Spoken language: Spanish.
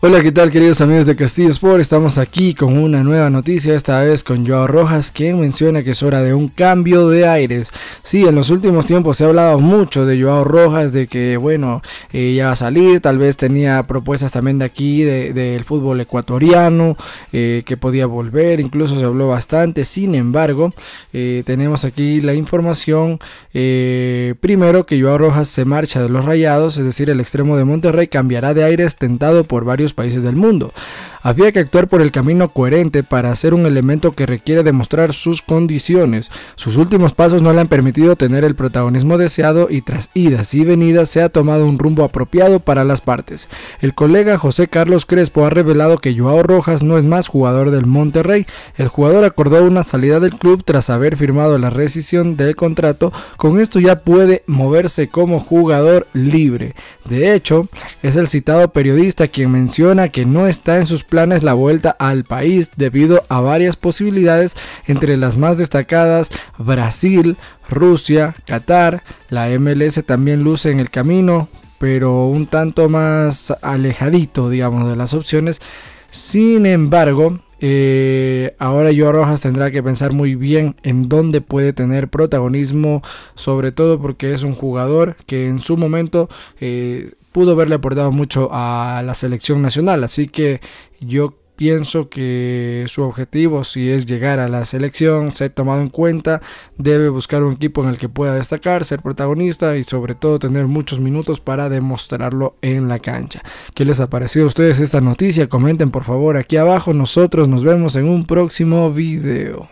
Hola, ¿qué tal queridos amigos de Castillo Sport? Estamos aquí con una nueva noticia, esta vez con Joao Rojas, quien menciona que es hora de un cambio de aires. Sí, en los últimos tiempos se ha hablado mucho de Joao Rojas, de que bueno, eh, ya va a salir, tal vez tenía propuestas también de aquí, del fútbol ecuatoriano, eh, que podía volver, incluso se habló bastante. Sin embargo, eh, tenemos aquí la información, primero que Joao Rojas se marcha de los Rayados, es decir, el extremo de Monterrey cambiará de aires tentado por varios países del mundo. Había que actuar por el camino coherente para ser un elemento que requiere demostrar sus condiciones. Sus últimos pasos no le han permitido tener el protagonismo deseado y tras idas y venidas se ha tomado un rumbo apropiado para las partes. El colega José Carlos Crespo ha revelado que Joao Rojas no es más jugador del Monterrey. El jugador acordó una salida del club tras haber firmado la rescisión del contrato. Con esto ya puede moverse como jugador libre. De hecho, es el citado periodista quien menciona que no está en sus planes la vuelta al país debido a varias posibilidades, entre las más destacadas Brasil, Rusia, Qatar, la MLS también luce en el camino, pero un tanto más alejadito, digamos, de las opciones. Sin embargo, eh, ahora Joao Rojas tendrá que pensar muy bien en dónde puede tener protagonismo, sobre todo porque es un jugador que en su momento eh, pudo haberle aportado mucho a la selección nacional. Así que yo pienso que su objetivo, si es llegar a la selección, ser tomado en cuenta, debe buscar un equipo en el que pueda destacar, ser protagonista y sobre todo tener muchos minutos para demostrarlo en la cancha. ¿Qué les ha parecido a ustedes esta noticia? Comenten por favor aquí abajo. Nosotros nos vemos en un próximo video.